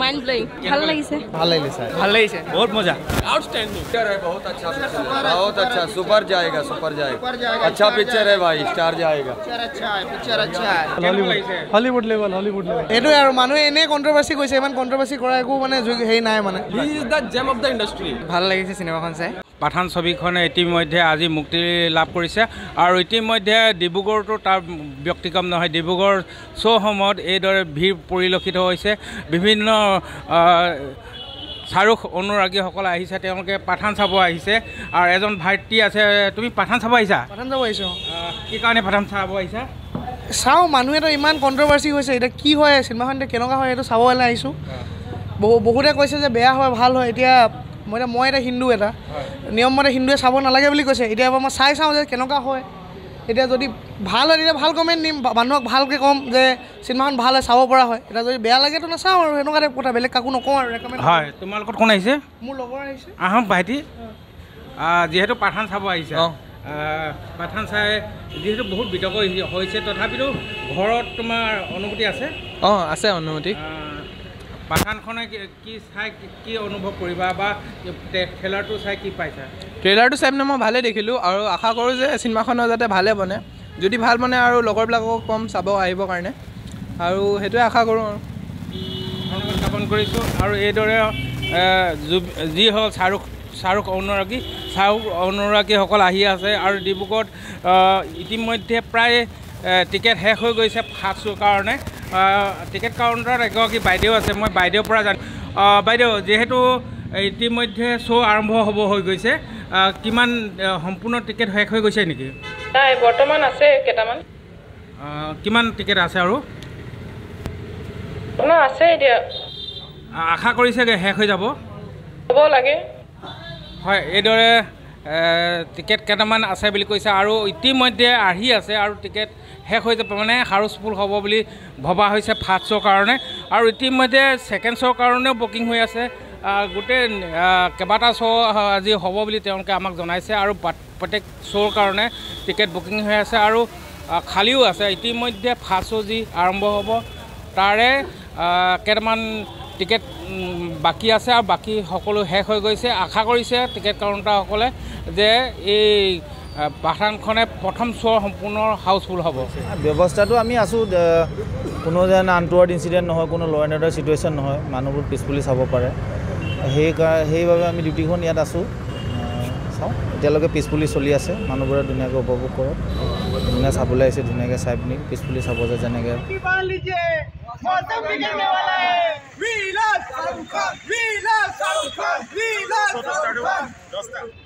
Mind blowing ভাল লাগিছে ভাল লাগিলে চাই ভাল লাগিছে বহুত মজা पिक्चर है बहुत अच्छा पिक्चर है बहुत अच्छा सुपर जाएगा सुपर जाएगा अच्छा पिक्चर है भाई स्टार जाएगा হলিউড লেভেল হলিউড লেভেল এইটোৱে আৰু মানুহে এনেই কণ্ট্ৰভাৰ্চি কৰিছে ইমান কণ্ট্ৰভাৰ্চি কৰা একো মানে যোগ- হেৰি নাই মানে ভাল লাগিছে চিনেমাখন চাই পাঠান ছবিখনে ইতিমধ্যে আজি মুক্তি লাভ কৰিছে। আৰু ইতিমধ্যে ডিব্ৰুগড়তো তাৰ ব্যক্তিক্ৰম নহয় ডিব্ৰুগড় শ্ব'সমূহত এইদৰে ভিৰ পৰিলক্ষিত হৈছে। বিভিন্ন চাৰুখ অনুৰাগীসকল আহিছে তেওঁলোকে পাঠান চাব আহিছে। আৰু এজন ভাইটি আছে তুমি পাঠান চাব আহিছা? পাঠান যাব আহিছোঁ। আহ, কি কাৰণে পাঠান চাব আহিছা? চাওঁ মানুহেতো ইমান কণ্ট্ৰভাৰ্চি হৈছে এতিয়া কি হয় চিনেমাখন এতিয়া কেনেকুৱা হয় সেইটো চাবলৈ আহিছোঁ। বহু বহুতে কৈছে যে বেয়া হয় ভাল হয় এতিয়া মই এতিয়া মই এতিয়া হিন্দু এটা। নিয়মমতে হিন্দুৱে চাব নালাগে বুলি কৈছে। এতিয়া এবাৰ মই চাই চাওঁ যে কেনেকুৱা হয়। এতিয়া যদি ভাল হয় তেতিয়া ভাল কমেণ্ট দিম। মানুহক ভালকৈ ক'ম যে চিনেমাখন ভাল হয় চাব পৰা হয়। এতিয়া যদি বেয়া লাগেতো নাচাওঁ আৰু সেনেকুৱা টাইপ কথা। বেলেগ কাকো নকওঁ আৰু ৰেকমেণ্ড হয় তোমাৰ লগত কোন আহিছে? মোৰ লগৰ আহিছে। আহক ভাইটি। যিহেতু পাঠান চাব আহিছে। পাঠান চাই যিহেতু বহুত বিতৰ্ক হৈছে তথাপিতো ঘৰত তোমাৰ অনুমতি আছে? অঁ আছে অনুমতি পাঠানখনে কি- চাই কি- অনুভৱ কৰিবা বা ট্ৰেইলাৰটো চাই কি পাইছা? ট্ৰেইলাৰটো চাই পিনে মই ভালে দেখিলোঁ আৰু আশা কৰোঁ যে চিনেমাখনো যাতে ভালে বনে। যদি ভাল বনে আৰু লগৰবিলাকক ক'ম চাব আহিবৰ কাৰণে। আৰু সেইটোৱে আশা কৰোঁ আৰু। ধন্যবাদ জ্ঞাপন কৰিছোঁ। আৰু এইদৰে যি হ'ল শ্বাহৰুখ শ্বাহৰুখ অনুৰাগী শ্বাহৰুখ অনুৰাগীসকল আহি আছে আৰু ডিব্ৰুগড়ত ইতিমধ্যে প্ৰায় টিকেট শেষ হৈ গৈছে ফাৰ্ষ্ট শ্ব'ৰ কাৰণে। টিকেট কাউণ্টাৰত এগৰাকী বাইদেউ আছে মই বাইদেউৰ পৰা জানো। বাইদেউ যিহেতু ইতিমধ্যে শ্ব' আৰম্ভ হ'ব হৈ গৈছে কিমান সম্পূৰ্ণ টিকেট শেষ হৈ গৈছে নেকি? নাই বৰ্তমান আছে কেইটামান। কিমান টিকেট আছে আৰু? আছে এতিয়া। আশা কৰিছে শেষ হৈ যাব। হ'ব লাগে। হয় এইদৰে টিকেট কেইটামান আছে বুলি কৈছে আৰু ইতিমধ্যে আহি আছে আৰু টিকেট শেষ হৈ যাব মানে হাউচফুল হ'ব বুলি ভবা হৈছে ফাৰ্ষ্ট শ্ব'ৰ কাৰণে। আৰু ইতিমধ্যে ছেকেণ্ড শ্ব'ৰ কাৰণেও বুকিং হৈ আছে। গোটেই আহ, কেইবাটা শ্ব' আজি হ'ব বুলি তেওঁলোকে আমাক জনাইছে আৰু প্ৰত্যেক শ্ব'ৰ কাৰণে টিকেট বুকিং হৈ আছে আৰু খালীও আছে। ইতিমধ্যে ফাৰ্ষ্ট শ্ব' যি আৰম্ভ হ'ব তাৰে কেইটামান টিকেট বাকী আছে আৰু বাকী সকলো শেষ হৈ গৈছে। আশা কৰিছে টিকেট কাউণ্টাৰসকলে যে এই পাঠানখনে প্ৰথম শ্ব' সম্পূৰ্ণ হাউচফুল হ'ব। ব্যৱস্থাটো আমি আছোঁ কোনো যেন আনটোৱাৰ্ড ইঞ্চিডেণ্ট নহয় কোনো ল' এণ্ড অৰ্ডাৰ চিটুৱেশ্যন নহয় মানুহবোৰ পিছপলি চাব পাৰে। সেইকাৰ সেইবাবে আমি ডিউটিখন ইয়াত আছোঁ। চাওঁ এতিয়ালৈকে পিছপলি চলি আছে মানুহবোৰে ধুনীয়াকৈ উপভোগ কৰক। ধুনীয়া চাবলৈ আহিছে ধুনীয়াকৈ চাই পিনি পিছপলি চাব যে যেনেকৈ Just start.